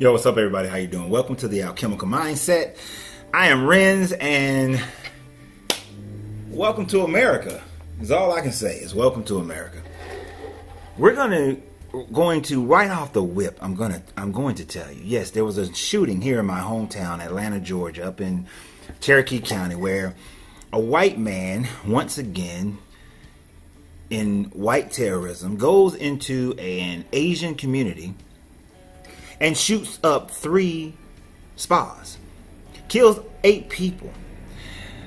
Yo, what's up, everybody? How you doing? Welcome to the Alchemical Mindset. I am Renz, and welcome to America. Is all I can say is welcome to America. We're gonna going to right off the whip. I'm gonna I'm going to tell you. Yes, there was a shooting here in my hometown, Atlanta, Georgia, up in Cherokee County, where a white man once again in white terrorism goes into an Asian community and shoots up three spas, kills eight people.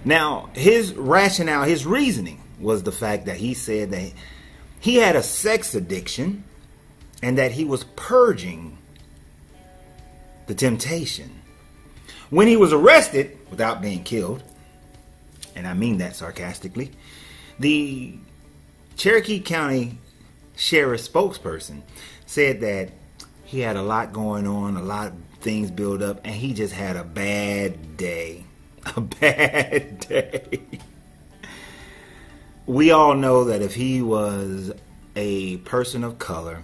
Now, his rationale, his reasoning was the fact that he said that he had a sex addiction and that he was purging the temptation. When he was arrested without being killed, and I mean that sarcastically, the Cherokee County Sheriff spokesperson said that he had a lot going on, a lot of things build up, and he just had a bad day. A bad day. we all know that if he was a person of color,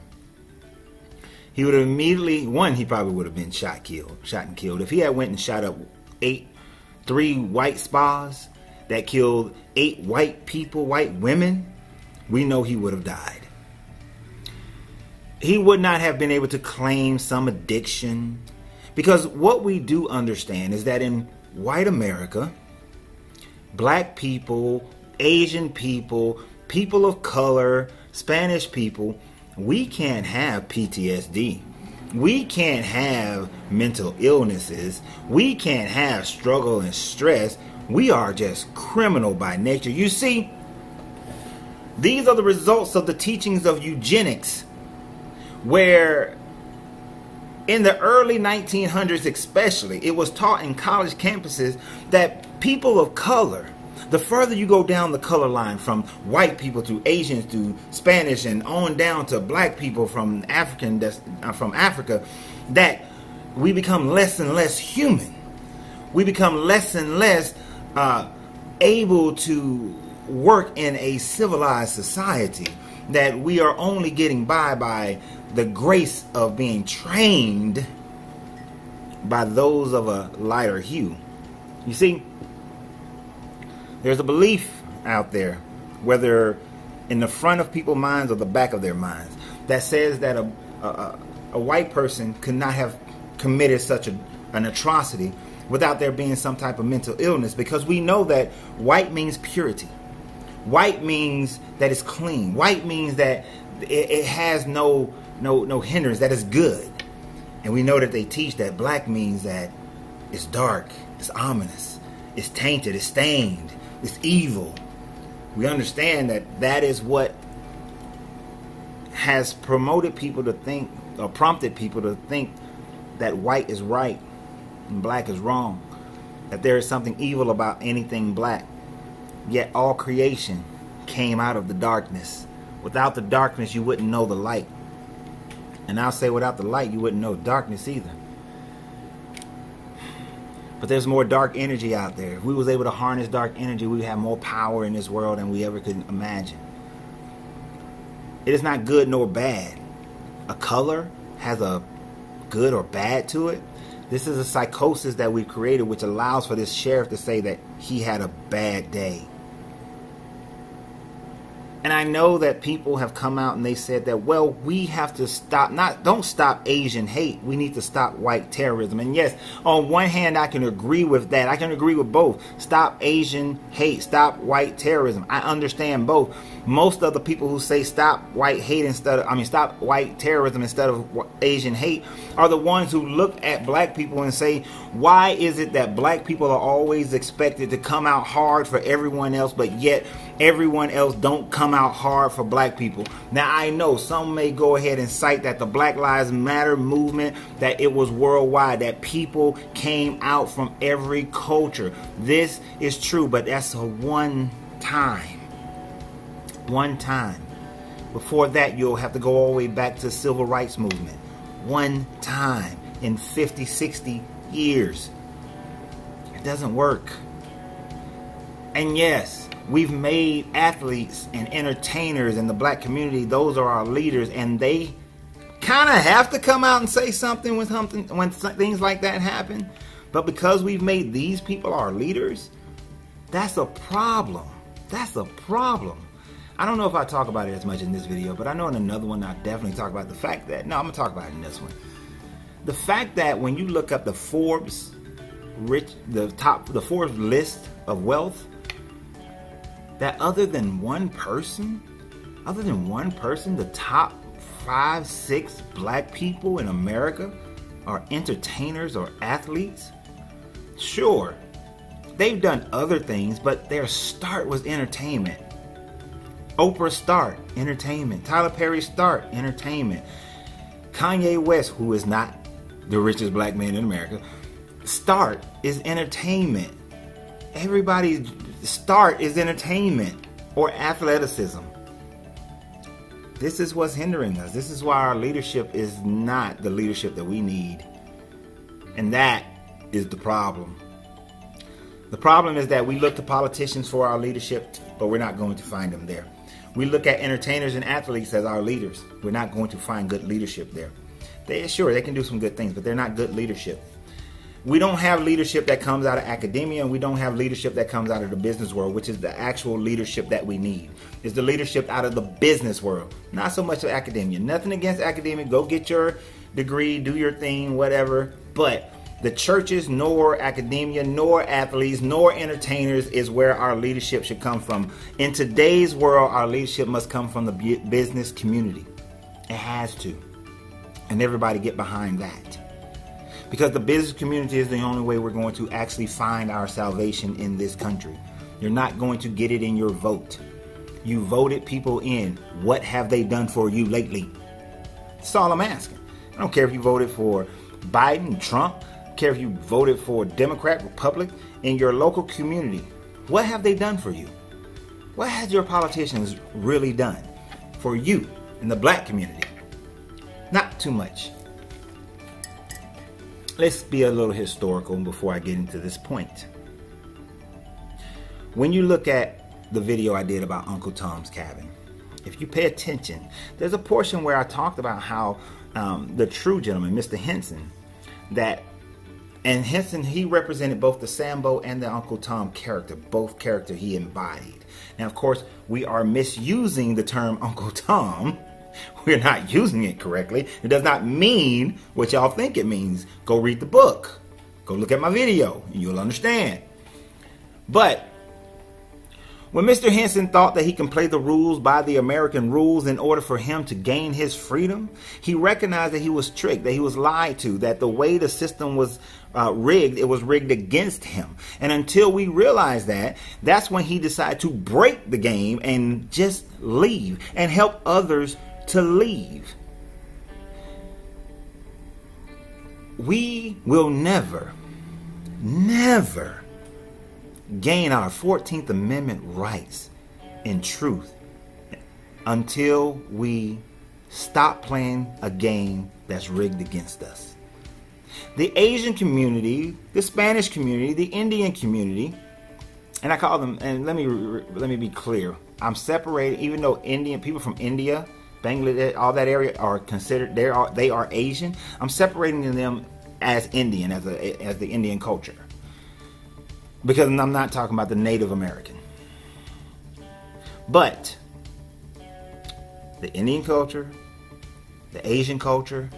he would have immediately one, he probably would have been shot killed, shot and killed. If he had went and shot up eight three white spas that killed eight white people, white women, we know he would have died he would not have been able to claim some addiction. Because what we do understand is that in white America, black people, Asian people, people of color, Spanish people, we can't have PTSD. We can't have mental illnesses. We can't have struggle and stress. We are just criminal by nature. You see, these are the results of the teachings of eugenics where in the early 1900s especially it was taught in college campuses that people of color the further you go down the color line from white people to asians to spanish and on down to black people from african uh, from africa that we become less and less human. We become less and less uh, able to work in a civilized society that we are only getting by by the grace of being trained by those of a lighter hue. You see, there's a belief out there, whether in the front of people's minds or the back of their minds, that says that a, a, a white person could not have committed such a, an atrocity without there being some type of mental illness because we know that white means purity. White means that it's clean. White means that it, it has no no no hindrance. That is good. And we know that they teach that black means that it's dark, it's ominous, it's tainted, it's stained, it's evil. We understand that that is what has promoted people to think or prompted people to think that white is right and black is wrong. That there is something evil about anything black. Yet all creation came out of the darkness. Without the darkness, you wouldn't know the light. And I'll say without the light, you wouldn't know darkness either. But there's more dark energy out there. If we was able to harness dark energy, we would have more power in this world than we ever could imagine. It is not good nor bad. A color has a good or bad to it. This is a psychosis that we've created which allows for this sheriff to say that he had a bad day. And I know that people have come out and they said that, well, we have to stop, not, don't stop Asian hate. We need to stop white terrorism. And yes, on one hand, I can agree with that. I can agree with both. Stop Asian hate, stop white terrorism. I understand both. Most of the people who say stop white hate instead of, I mean, stop white terrorism instead of Asian hate are the ones who look at black people and say, why is it that black people are always expected to come out hard for everyone else, but yet everyone else don't come out hard for black people. Now I know some may go ahead and cite that the Black Lives Matter movement that it was worldwide that people came out from every culture. This is true, but that's a one time. One time. Before that you'll have to go all the way back to civil rights movement. One time in 50, 60 years. It doesn't work. And yes, We've made athletes and entertainers in the black community, those are our leaders, and they kind of have to come out and say something when something when things like that happen. But because we've made these people our leaders, that's a problem. That's a problem. I don't know if I talk about it as much in this video, but I know in another one I definitely talk about the fact that no, I'm gonna talk about it in this one. The fact that when you look up the Forbes rich the top the Forbes list of wealth, that other than one person, other than one person, the top five, six black people in America are entertainers or athletes? Sure, they've done other things, but their start was entertainment. Oprah start, entertainment. Tyler Perry start, entertainment. Kanye West, who is not the richest black man in America, start is entertainment. Everybody's start is entertainment or athleticism. This is what's hindering us. This is why our leadership is not the leadership that we need. And that is the problem. The problem is that we look to politicians for our leadership, but we're not going to find them there. We look at entertainers and athletes as our leaders. We're not going to find good leadership there. They sure they can do some good things, but they're not good leadership we don't have leadership that comes out of academia and we don't have leadership that comes out of the business world which is the actual leadership that we need. Is the leadership out of the business world not so much of academia. Nothing against academia. Go get your degree do your thing whatever. But the churches nor academia nor athletes nor entertainers is where our leadership should come from. In today's world our leadership must come from the business community. It has to. And everybody get behind that because the business community is the only way we're going to actually find our salvation in this country. You're not going to get it in your vote. You voted people in. What have they done for you lately? That's all I'm asking. I don't care if you voted for Biden, Trump, care if you voted for Democrat, Republic, in your local community. What have they done for you? What has your politicians really done for you in the black community? Not too much let's be a little historical before I get into this point. When you look at the video I did about Uncle Tom's Cabin, if you pay attention, there's a portion where I talked about how um, the true gentleman, Mr. Henson, that and Henson he represented both the Sambo and the Uncle Tom character, both character he embodied. Now, of course, we are misusing the term Uncle Tom we're not using it correctly. It does not mean what y'all think it means. Go read the book. Go look at my video and you'll understand. But when Mr. Henson thought that he can play the rules by the American rules in order for him to gain his freedom, he recognized that he was tricked, that he was lied to, that the way the system was uh, rigged, it was rigged against him. And until we realize that, that's when he decided to break the game and just leave and help others to leave. We will never, never gain our 14th Amendment rights in truth until we stop playing a game that's rigged against us. The Asian community, the Spanish community, the Indian community, and I call them and let me let me be clear. I'm separated even though Indian people from India Bangladesh, all that area are considered they are they are Asian. I'm separating them as Indian, as a as the Indian culture, because I'm not talking about the Native American. But the Indian culture, the Asian culture,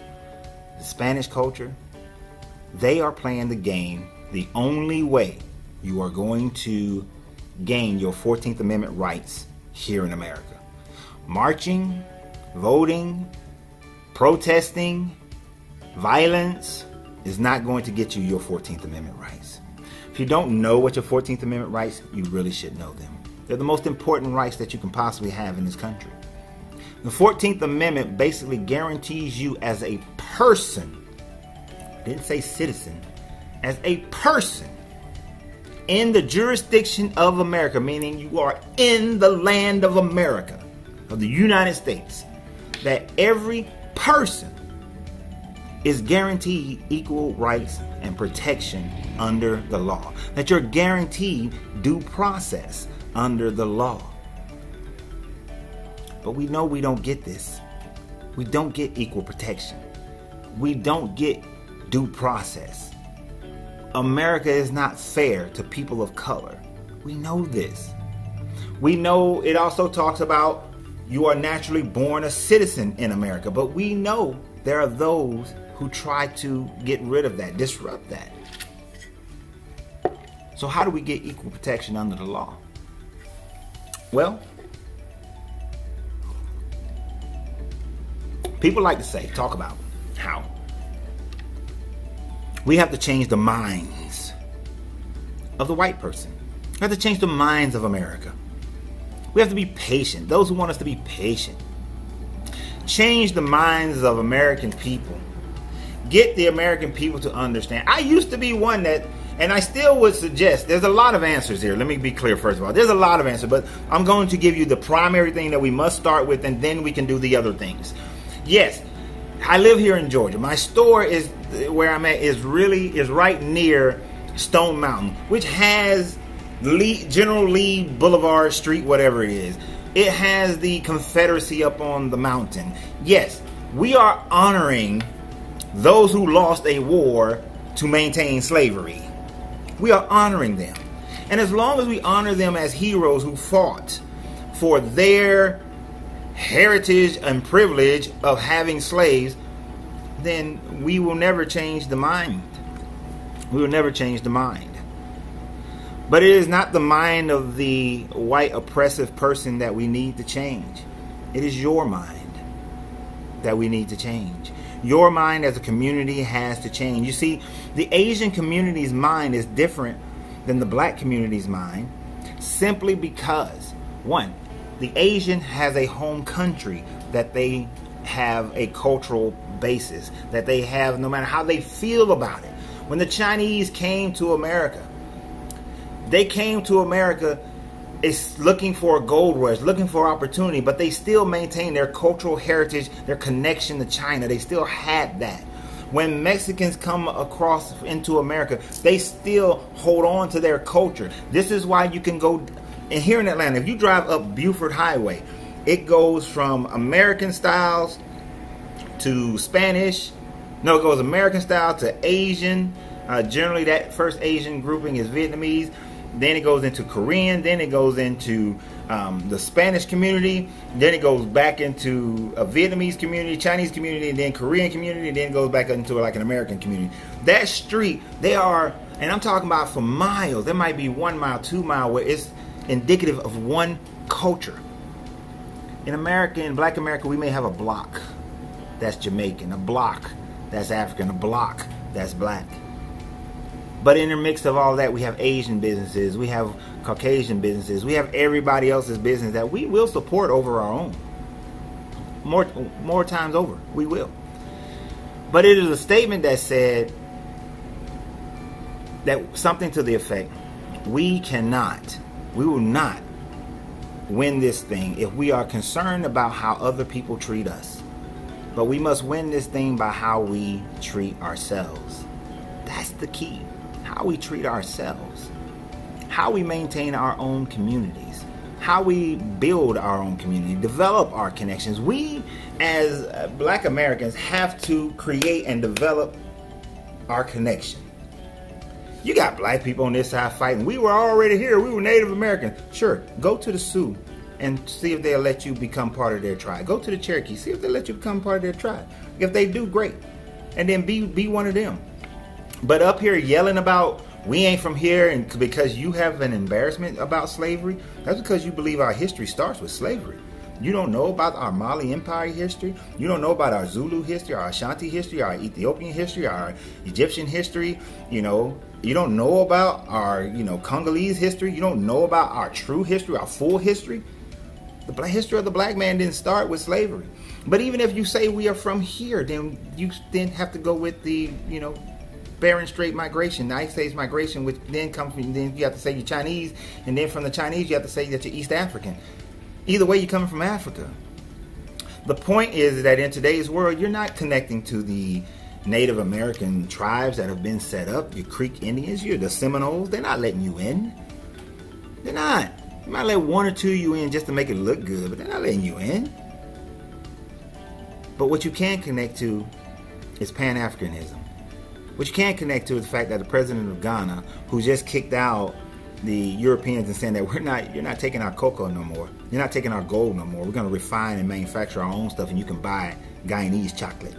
the Spanish culture, they are playing the game the only way you are going to gain your 14th Amendment rights here in America. Marching, voting, protesting, violence is not going to get you your 14th Amendment rights. If you don't know what your 14th Amendment rights, you really should know them. They're the most important rights that you can possibly have in this country. The 14th Amendment basically guarantees you as a person, didn't say citizen, as a person in the jurisdiction of America, meaning you are in the land of America, of the United States that every person is guaranteed equal rights and protection under the law. That you're guaranteed due process under the law. But we know we don't get this. We don't get equal protection. We don't get due process. America is not fair to people of color. We know this. We know it also talks about you are naturally born a citizen in America, but we know there are those who try to get rid of that, disrupt that. So, how do we get equal protection under the law? Well, people like to say, talk about how we have to change the minds of the white person. We have to change the minds of America. We have to be patient. Those who want us to be patient. Change the minds of American people. Get the American people to understand. I used to be one that, and I still would suggest, there's a lot of answers here. Let me be clear first of all. There's a lot of answers, but I'm going to give you the primary thing that we must start with, and then we can do the other things. Yes, I live here in Georgia. My store is where I'm at is really is right near Stone Mountain, which has Lee, General Lee Boulevard Street, whatever it is. It has the Confederacy up on the mountain. Yes, we are honoring those who lost a war to maintain slavery. We are honoring them. And as long as we honor them as heroes who fought for their heritage and privilege of having slaves, then we will never change the mind. We will never change the mind. But it is not the mind of the white oppressive person that we need to change. It is your mind that we need to change. Your mind as a community has to change. You see, the Asian community's mind is different than the black community's mind simply because, one, the Asian has a home country that they have a cultural basis, that they have no matter how they feel about it. When the Chinese came to America, they came to America is looking for a gold rush, looking for opportunity, but they still maintain their cultural heritage, their connection to China. They still had that. When Mexicans come across into America, they still hold on to their culture. This is why you can go and here in Atlanta, if you drive up Buford Highway, it goes from American styles to Spanish. No, it goes American style to Asian. Uh, generally, that first Asian grouping is Vietnamese. Then it goes into Korean. Then it goes into um, the Spanish community. Then it goes back into a Vietnamese community, Chinese community, then Korean community. Then it goes back into like an American community. That street, they are, and I'm talking about for miles. There might be one mile, two mile, where it's indicative of one culture. In America, in Black America, we may have a block that's Jamaican, a block that's African, a block that's black. But in the mix of all that, we have Asian businesses, we have Caucasian businesses, we have everybody else's business that we will support over our own. More, more times over, we will. But it is a statement that said that something to the effect we cannot, we will not win this thing if we are concerned about how other people treat us. But we must win this thing by how we treat ourselves. That's the key how we treat ourselves, how we maintain our own communities, how we build our own community, develop our connections. We, as uh, black Americans, have to create and develop our connection. You got black people on this side fighting. We were already here. We were Native Americans. Sure, go to the Sioux and see if they'll let you become part of their tribe. Go to the Cherokee, see if they let you become part of their tribe. If they do, great. And then be be one of them. But up here yelling about we ain't from here and because you have an embarrassment about slavery, that's because you believe our history starts with slavery. You don't know about our Mali Empire history. You don't know about our Zulu history, our Ashanti history, our Ethiopian history, our Egyptian history. You know, you don't know about our, you know, Congolese history. You don't know about our true history, our full history. The black history of the black man didn't start with slavery. But even if you say we are from here, then you then have to go with the, you know, Bering Strait migration, the United States migration, which then comes from, then you have to say you're Chinese, and then from the Chinese, you have to say that you're East African. Either way, you're coming from Africa. The point is that in today's world, you're not connecting to the Native American tribes that have been set up, your Creek Indians, you're the Seminoles, they're not letting you in. They're not. They might let one or two you in just to make it look good, but they're not letting you in. But what you can connect to is Pan Africanism. What you can't connect to is the fact that the president of Ghana, who just kicked out the Europeans and saying that we're not, you're not taking our cocoa no more, you're not taking our gold no more. We're going to refine and manufacture our own stuff, and you can buy Guyanese chocolate.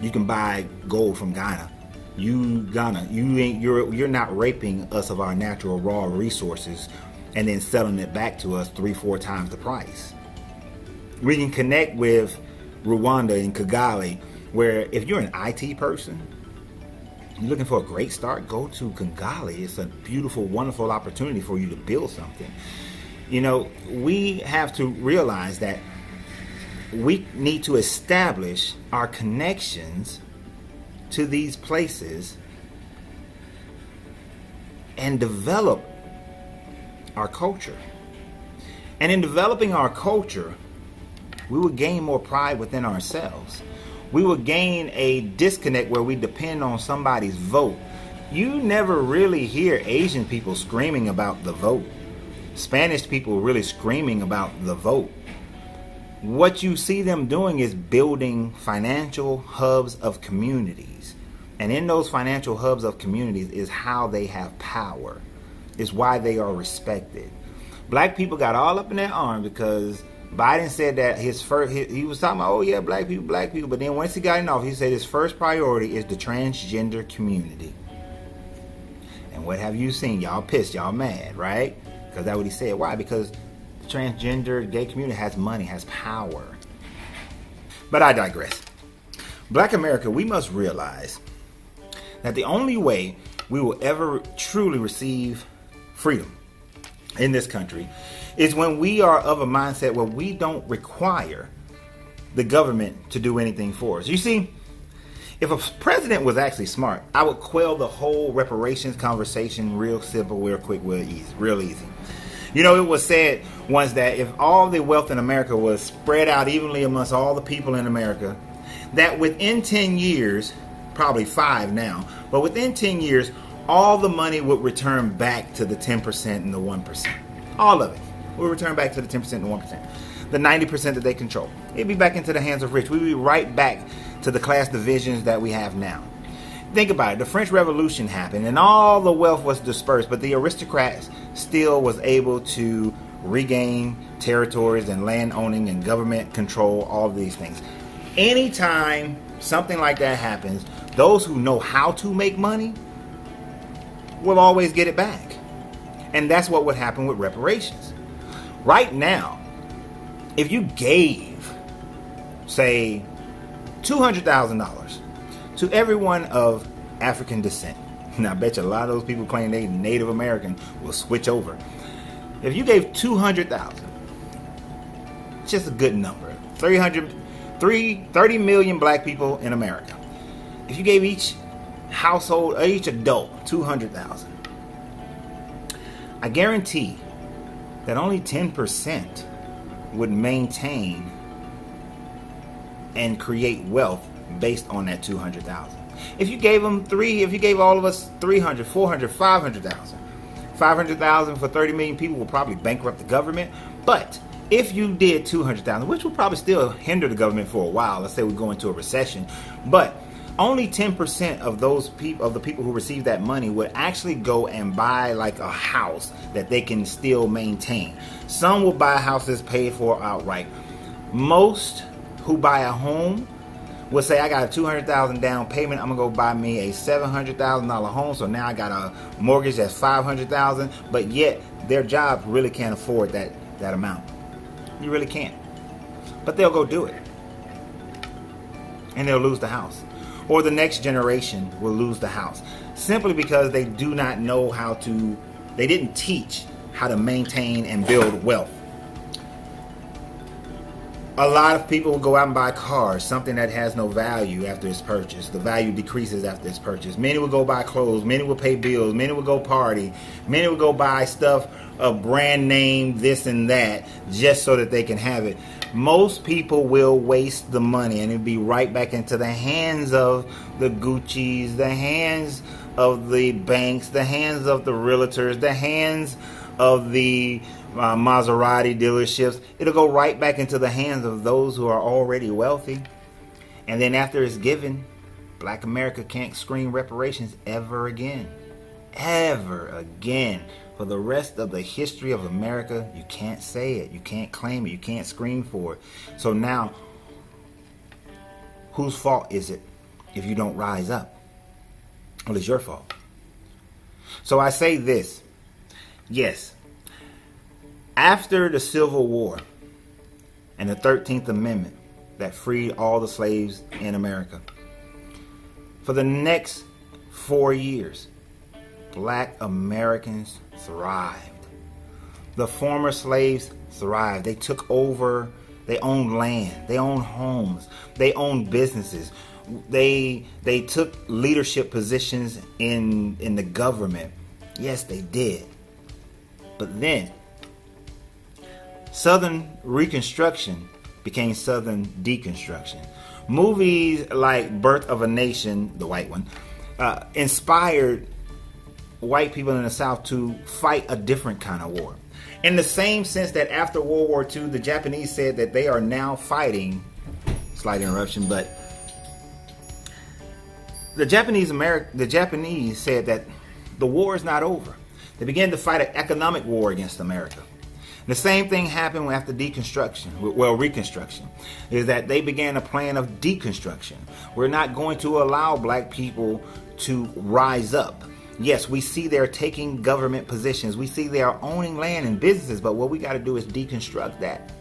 You can buy gold from Ghana. You Ghana, you ain't you're you're not raping us of our natural raw resources and then selling it back to us three, four times the price. We can connect with Rwanda and Kigali, where if you're an IT person, you're looking for a great start, go to Kigali. It's a beautiful, wonderful opportunity for you to build something. You know, we have to realize that we need to establish our connections to these places and develop our culture. And in developing our culture, we would gain more pride within ourselves. We would gain a disconnect where we depend on somebody's vote. You never really hear Asian people screaming about the vote. Spanish people really screaming about the vote. What you see them doing is building financial hubs of communities. And in those financial hubs of communities is how they have power, is why they are respected. Black people got all up in their arms because Biden said that his first, he, he, was talking about, oh yeah, black people, black people. But then once he got in office, he said his first priority is the transgender community. And what have you seen? Y'all pissed, y'all mad, right? Because that's what he said. Why? Because the transgender gay community has money, has power. But I digress. Black America, we must realize that the only way we will ever truly receive freedom in this country is when we are of a mindset where we don't require the government to do anything for us. You see, if a president was actually smart, I would quell the whole reparations conversation real simple, real quick, real easy, real easy. You know, it was said once that if all the wealth in America was spread out evenly amongst all the people in America, that within 10 years, probably five now, but within 10 years, all the money would return back to the 10% and the 1%. All of it will return back to the 10% and 1%. The 90% that they control. It'd be back into the hands of rich. We'd be right back to the class divisions that we have now. Think about it. The French Revolution happened and all the wealth was dispersed, but the aristocrats still was able to regain territories and land owning and government control, all of these things. Anytime something like that happens, those who know how to make money will always get it back. And that's what would happen with reparations. Right now, if you gave, say, $200,000 to everyone of African descent, and I bet you a lot of those people claim they're Native American will switch over. If you gave 200,000, just a good number, 300, 3, 30 million black people in America. If you gave each household, each adult, 200,000, I guarantee that only 10% would maintain and create wealth based on that 200,000. If you gave them three, if you gave all of us 300, 400, 500,000, 500,000 for 30 million people will probably bankrupt the government. But if you did 200,000, which will probably still hinder the government for a while, let's say we go into a recession, but only 10% of those people of the people who receive that money would actually go and buy like a house that they can still maintain. Some will buy houses paid for outright. Most who buy a home will say I got a 200,000 down payment, I'm going to go buy me a $700,000 home so now I got a mortgage that's 500,000, but yet their job really can't afford that that amount. You really can't. But they'll go do it. And they'll lose the house or the next generation will lose the house simply because they do not know how to, they didn't teach how to maintain and build wealth. A lot of people will go out and buy cars, something that has no value after it's purchased. The value decreases after it's purchased. Many will go buy clothes, many will pay bills, many will go party, many will go buy stuff, a brand name, this and that, just so that they can have it most people will waste the money and it'll be right back into the hands of the Gucci's, the hands of the banks, the hands of the realtors, the hands of the uh, Maserati dealerships. It'll go right back into the hands of those who are already wealthy. And then after it's given, Black America can't scream reparations ever again. Ever again. For the rest of the history of America, you can't say it. You can't claim it. You can't scream for it. So now, whose fault is it if you don't rise up? Well, it's your fault. So I say this. Yes, after the Civil War and the 13th Amendment that freed all the slaves in America, for the next four years, black Americans thrived. The former slaves thrived. They took over, they owned land, they owned homes, they owned businesses. They they took leadership positions in in the government. Yes, they did. But then Southern Reconstruction became Southern Deconstruction. Movies like Birth of a Nation, the white one, uh, inspired white people in the South to fight a different kind of war. In the same sense that after World War II, the Japanese said that they are now fighting, slight interruption, but the Japanese America, the Japanese said that the war is not over. They began to fight an economic war against America. The same thing happened after deconstruction, well, reconstruction, is that they began a plan of deconstruction. We're not going to allow black people to rise up. Yes, we see they're taking government positions. We see they are owning land and businesses, but what we got to do is deconstruct that.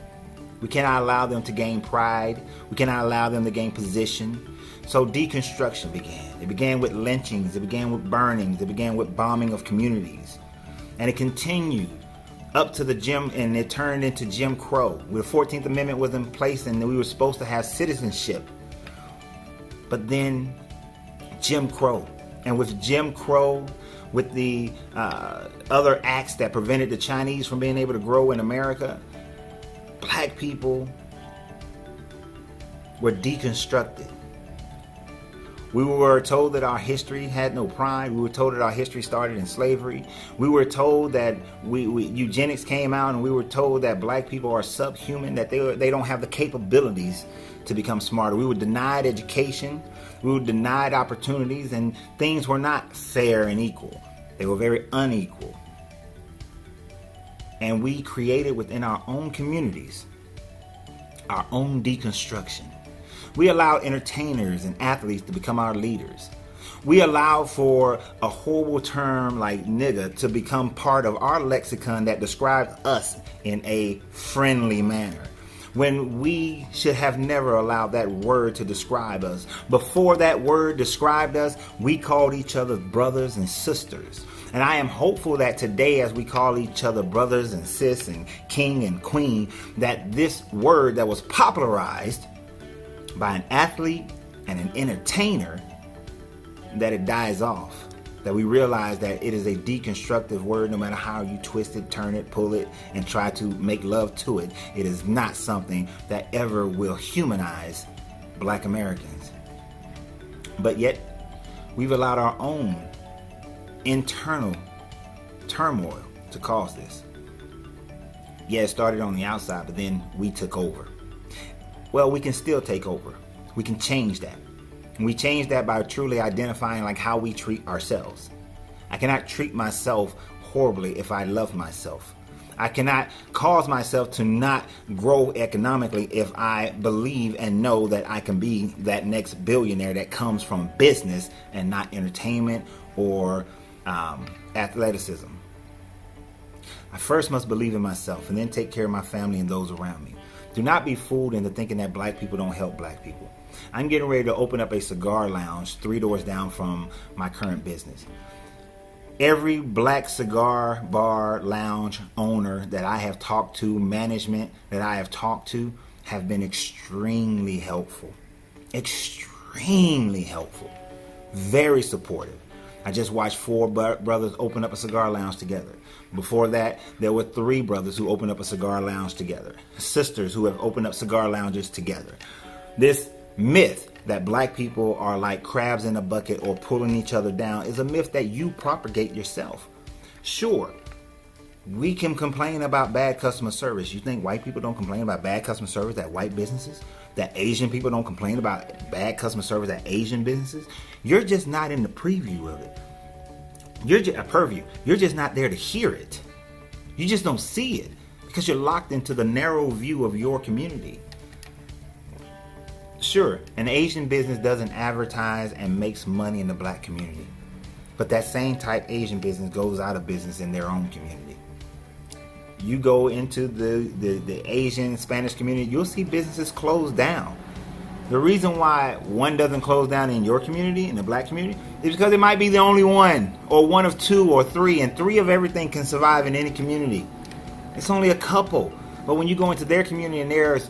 We cannot allow them to gain pride. We cannot allow them to gain position. So deconstruction began. It began with lynchings, it began with burnings, it began with bombing of communities. And it continued up to the Jim, and it turned into Jim Crow. The 14th Amendment was in place, and we were supposed to have citizenship. But then Jim Crow. And with Jim Crow, with the uh, other acts that prevented the Chinese from being able to grow in America, black people were deconstructed. We were told that our history had no pride. We were told that our history started in slavery. We were told that we, we, eugenics came out, and we were told that black people are subhuman, that they they don't have the capabilities to become smarter. We were denied education. We were denied opportunities, and things were not fair and equal. They were very unequal. And we created within our own communities our own deconstruction. We allow entertainers and athletes to become our leaders. We allow for a horrible term like nigga to become part of our lexicon that describes us in a friendly manner. When we should have never allowed that word to describe us. Before that word described us, we called each other brothers and sisters. And I am hopeful that today, as we call each other brothers and sis and king and queen, that this word that was popularized by an athlete and an entertainer that it dies off. That we realize that it is a deconstructive word no matter how you twist it, turn it, pull it, and try to make love to it. It is not something that ever will humanize black Americans. But yet, we've allowed our own internal turmoil to cause this. Yeah, it started on the outside, but then we took over. Well, we can still take over. We can change that. And we change that by truly identifying like how we treat ourselves. I cannot treat myself horribly if I love myself. I cannot cause myself to not grow economically if I believe and know that I can be that next billionaire that comes from business and not entertainment or um, athleticism. I first must believe in myself and then take care of my family and those around me. Do not be fooled into thinking that black people don't help black people. I'm getting ready to open up a cigar lounge three doors down from my current business. Every black cigar bar lounge owner that I have talked to, management that I have talked to, have been extremely helpful. Extremely helpful. Very supportive. I just watched four brothers open up a cigar lounge together. Before that, there were three brothers who opened up a cigar lounge together, sisters who have opened up cigar lounges together. This myth that black people are like crabs in a bucket or pulling each other down is a myth that you propagate yourself. Sure, We can complain about bad customer service. You think white people don't complain about bad customer service at white businesses? That Asian people don't complain about bad customer service at Asian businesses? You're just not in the preview of it. You're just a purview. You're just not there to hear it. You just don't see it because you're locked into the narrow view of your community. Sure, an Asian business doesn't advertise and makes money in the black community. But that same type Asian business goes out of business in their own community. You go into the, the, the Asian Spanish community, you'll see businesses close down. The reason why one doesn't close down in your community, in the black community, because it might be the only one, or one of two, or three, and three of everything can survive in any community. It's only a couple. But when you go into their community and there's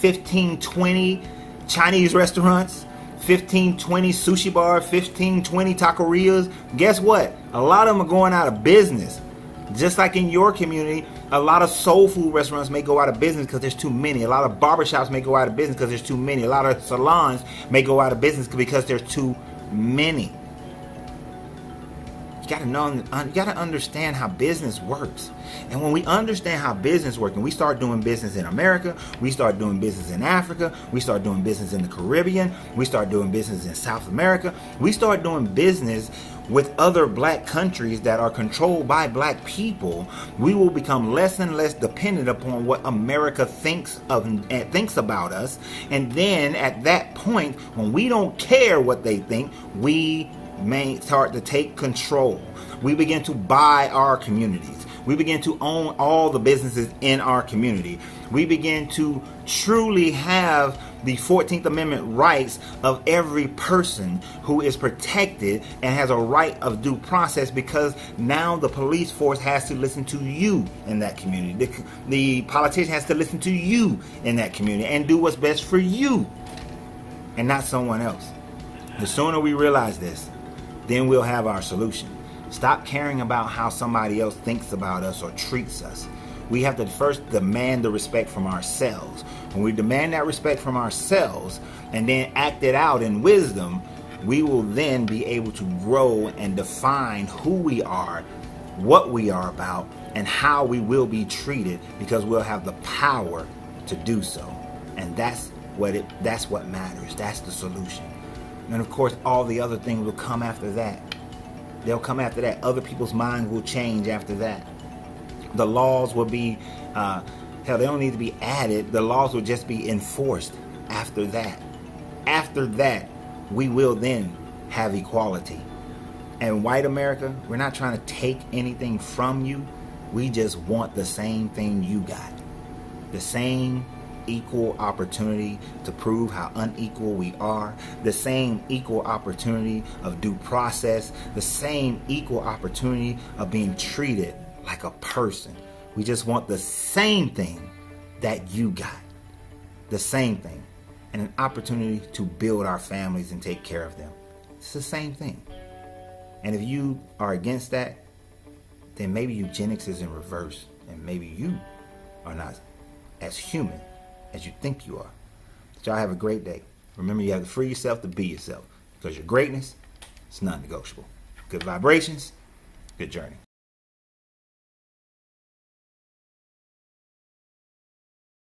15, 20 Chinese restaurants, 15, 20 sushi bars, 15, 20 taquerias. Guess what? A lot of them are going out of business. Just like in your community, a lot of soul food restaurants may go out of business because there's too many. A lot of barbershops may go out of business because there's too many. A lot of salons may go out of business because there's too many. You gotta know, you gotta understand how business works. And when we understand how business works, and we start doing business in America, we start doing business in Africa, we start doing business in the Caribbean, we start doing business in South America, we start doing business with other black countries that are controlled by black people, we will become less and less dependent upon what America thinks of and thinks about us. And then at that point, when we don't care what they think, we may start to take control. We begin to buy our communities. We begin to own all the businesses in our community. We begin to truly have the 14th Amendment rights of every person who is protected and has a right of due process because now the police force has to listen to you in that community. The, the politician has to listen to you in that community and do what's best for you and not someone else. The sooner we realize this, then we'll have our solution. Stop caring about how somebody else thinks about us or treats us. We have to first demand the respect from ourselves. When we demand that respect from ourselves and then act it out in wisdom, we will then be able to grow and define who we are, what we are about, and how we will be treated because we'll have the power to do so. And that's what it that's what matters. That's the solution. And of course, all the other things will come after that. They'll come after that. Other people's minds will change after that. The laws will be, uh, hell, they don't need to be added. The laws will just be enforced after that. After that, we will then have equality. And white America, we're not trying to take anything from you. We just want the same thing you got. The same equal opportunity to prove how unequal we are, the same equal opportunity of due process, the same equal opportunity of being treated like a person. We just want the same thing that you got. The same thing. And an opportunity to build our families and take care of them. It's the same thing. And if you are against that, then maybe eugenics is in reverse. And maybe you are not as human as you think you are. Y'all have a great day. Remember, you have to free yourself to be yourself because your greatness is non negotiable. Good vibrations, good journey.